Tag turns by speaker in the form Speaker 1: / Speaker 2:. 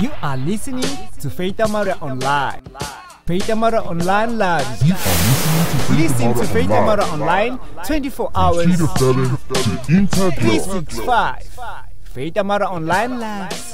Speaker 1: You are listening to Faith Armaria Online. Faith Armaria Online Live.
Speaker 2: You are listening to
Speaker 1: Listen to Feita Online 24 hours, 365. Faith Armaria Online Live.